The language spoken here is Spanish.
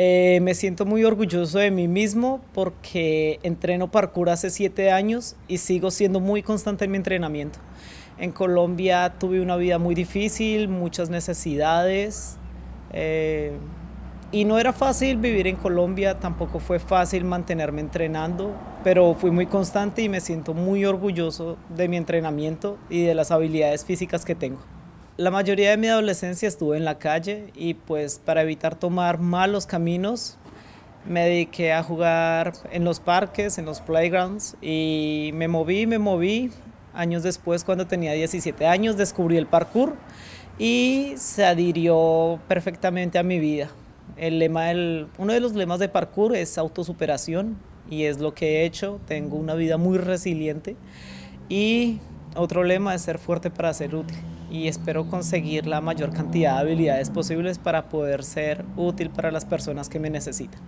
Eh, me siento muy orgulloso de mí mismo porque entreno parkour hace siete años y sigo siendo muy constante en mi entrenamiento. En Colombia tuve una vida muy difícil, muchas necesidades eh, y no era fácil vivir en Colombia, tampoco fue fácil mantenerme entrenando, pero fui muy constante y me siento muy orgulloso de mi entrenamiento y de las habilidades físicas que tengo. La mayoría de mi adolescencia estuve en la calle y pues para evitar tomar malos caminos me dediqué a jugar en los parques, en los playgrounds y me moví, me moví. Años después, cuando tenía 17 años, descubrí el parkour y se adhirió perfectamente a mi vida. El lema, uno de los lemas de parkour es autosuperación y es lo que he hecho. Tengo una vida muy resiliente y otro lema es ser fuerte para ser útil y espero conseguir la mayor cantidad de habilidades posibles para poder ser útil para las personas que me necesitan.